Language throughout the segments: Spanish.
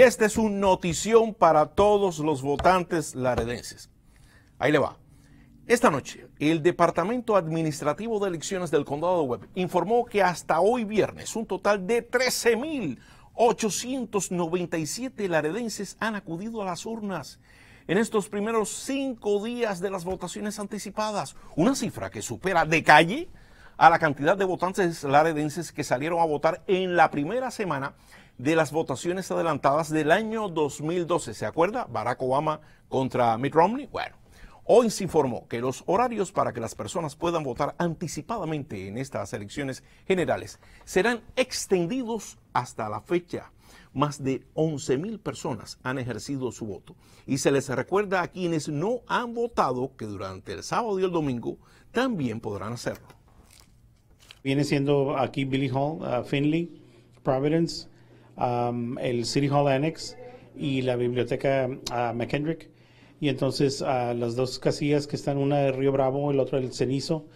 esta es una notición para todos los votantes laredenses. Ahí le va. Esta noche, el Departamento Administrativo de Elecciones del Condado de Webb informó que hasta hoy viernes un total de 13.897 laredenses han acudido a las urnas en estos primeros cinco días de las votaciones anticipadas, una cifra que supera de calle a la cantidad de votantes laredenses que salieron a votar en la primera semana de las votaciones adelantadas del año 2012. ¿Se acuerda? Barack Obama contra Mitt Romney. Bueno, hoy se informó que los horarios para que las personas puedan votar anticipadamente en estas elecciones generales serán extendidos hasta la fecha. Más de 11 mil personas han ejercido su voto. Y se les recuerda a quienes no han votado que durante el sábado y el domingo también podrán hacerlo. Viene siendo aquí Billy Hall, uh, Finley, Providence, um, el City Hall Annex y la biblioteca uh, McKendrick. Y entonces uh, las dos casillas que están, una de Río Bravo, el otro del Cenizo.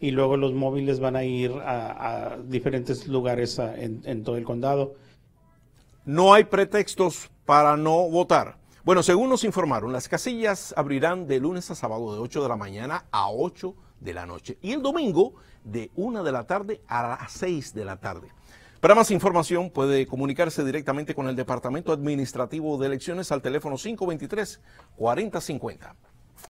Y luego los móviles van a ir a, diferentes lugares en todo el condado. No hay pretextos para no votar. Bueno, según nos informaron, las casillas abrirán de lunes a sábado de 8 de la mañana a 8 de la noche y el domingo de 1 de la tarde a las 6 de la tarde. Para más información puede comunicarse directamente con el Departamento Administrativo de Elecciones al teléfono 523 4050.